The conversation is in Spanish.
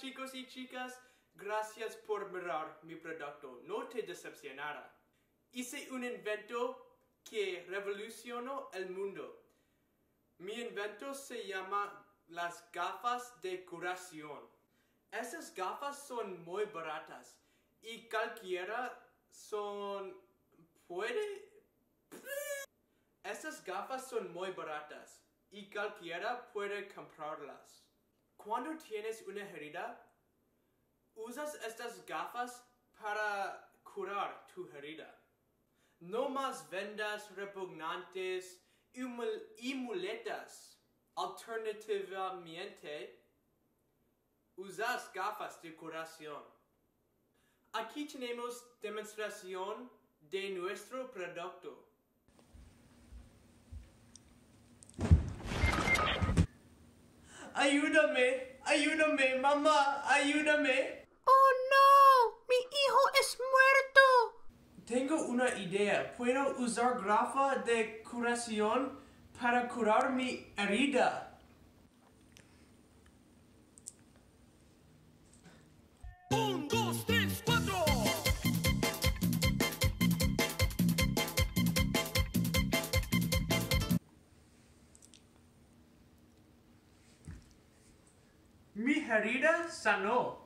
chicos y chicas, gracias por mirar mi producto, no te decepcionará. Hice un invento que revolucionó el mundo. Mi invento se llama las gafas de curación. Esas gafas son muy baratas y cualquiera son... puede... Esas gafas son muy baratas y cualquiera puede comprarlas. Cuando tienes una herida, usas estas gafas para curar tu herida. No más vendas repugnantes y muletas. Alternativamente, usas gafas de curación. Aquí tenemos demostración de nuestro producto. Ayúdame, ayúdame, mamá, ayúdame. Oh no, mi hijo es muerto. Tengo una idea. Puedo usar grafa de curación para curar mi herida. Mi herida sanó.